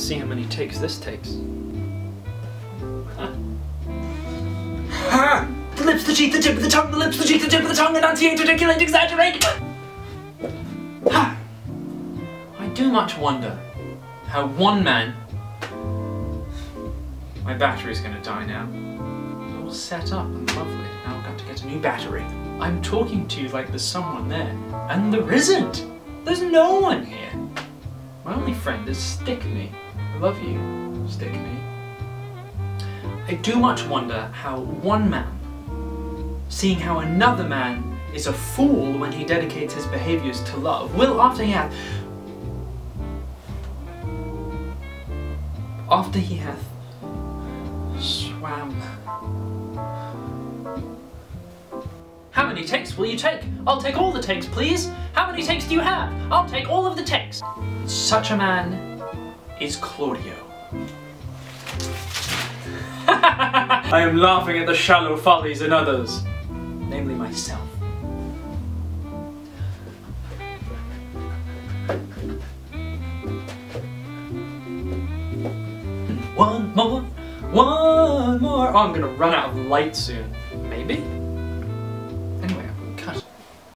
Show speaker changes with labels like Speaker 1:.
Speaker 1: Let's see how many takes this takes. Huh?
Speaker 2: Ha! The lips, the cheek, the tip of the tongue, the lips, the cheek, the tip of the tongue, enunciate, articulate, exaggerate.
Speaker 1: Ha! I do much wonder how one man. My battery's gonna die now. All set up and lovely. Now I've got to get a new battery. I'm talking to you like there's someone there, and there isn't. There's no one here. My only friend is Stickney. I love you, Stickney. I do much wonder how one man, seeing how another man is a fool when he dedicates his behaviors to love, will after he hath after he hath swam. Many takes will you take? I'll take all the takes, please. How many takes do you have? I'll take all of the takes. Such a man is Claudio. I am laughing at the shallow follies in others, namely myself. One more, one more. Oh, I'm gonna run out of light soon. Maybe?